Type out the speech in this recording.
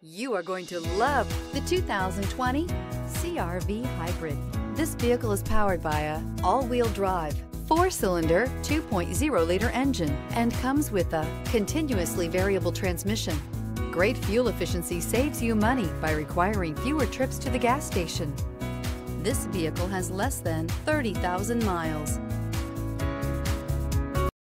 You are going to love the 2020 CRV Hybrid. This vehicle is powered by a all-wheel drive, four-cylinder, 2.0-liter engine and comes with a continuously variable transmission. Great fuel efficiency saves you money by requiring fewer trips to the gas station. This vehicle has less than 30,000 miles.